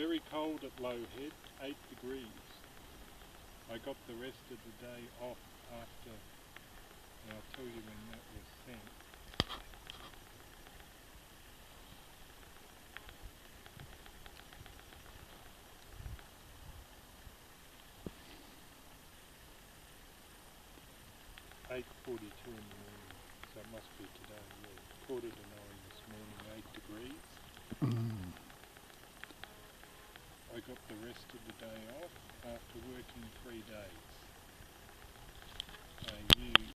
very cold at Low Head, 8 degrees. I got the rest of the day off after, and I'll tell you when that was sent. Eight forty-two in the morning, so it must be today. Yeah, quarter to nine this morning, eight degrees. Mm-hmm. I got the rest of the day off after working three days.